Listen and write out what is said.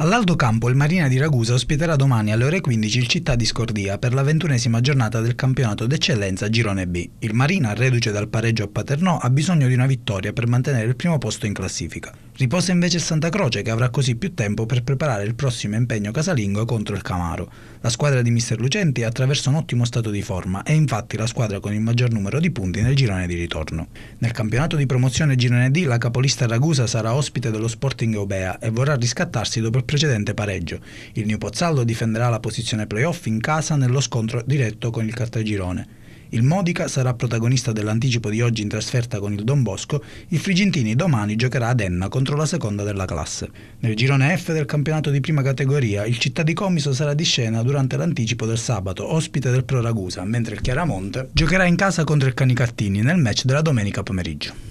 All'Aldo Campo il Marina di Ragusa ospiterà domani alle ore 15 il Città di Scordia per la ventunesima giornata del campionato d'eccellenza Girone B. Il Marina, reduce dal pareggio a Paternò, ha bisogno di una vittoria per mantenere il primo posto in classifica. Riposa invece il Santa Croce che avrà così più tempo per preparare il prossimo impegno casalingo contro il Camaro. La squadra di Mister Lucenti attraversa un ottimo stato di forma e infatti la squadra con il maggior numero di punti nel girone di ritorno. Nel campionato di promozione Girone D la capolista Ragusa sarà ospite dello Sporting Eubea e vorrà riscattarsi dopo il precedente pareggio. Il New Pozzallo difenderà la posizione playoff in casa nello scontro diretto con il Cartagirone. Il Modica sarà protagonista dell'anticipo di oggi in trasferta con il Don Bosco, il Frigentini domani giocherà ad Enna contro la seconda della classe. Nel girone F del campionato di prima categoria, il Città di Comiso sarà di scena durante l'anticipo del sabato, ospite del Pro Ragusa, mentre il Chiaramonte giocherà in casa contro il Canicartini nel match della domenica pomeriggio.